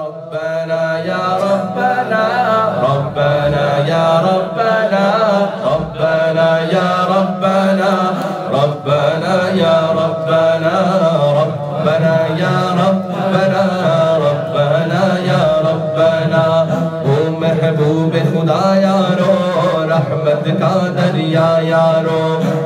ربنا يا ربنا ربنا يا ربنا ربنا يا ربنا ربنا يا ربنا ربنا يا ربنا ربنا يا ربنا. أو محبوب خدا یارو رحمت کا دریا یارو.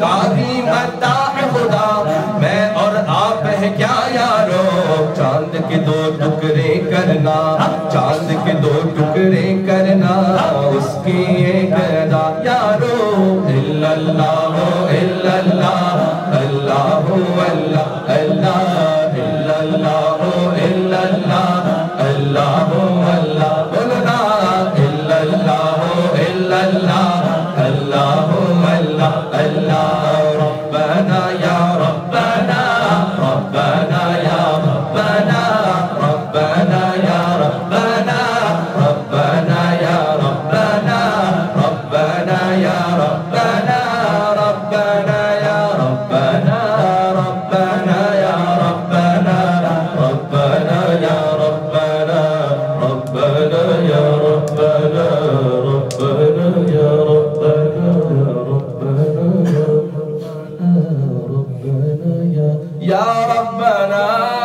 کا بھی متا خدا۔ میں اور آپ ہے کیا یارو؟ چاند کے دو ٹکڑے کرنا۔ چاند کے دو ٹکڑے کرنا۔ اس کی یہ گدا یارو اللہ اللہ اللہ اللہ اللہ۔ Sara.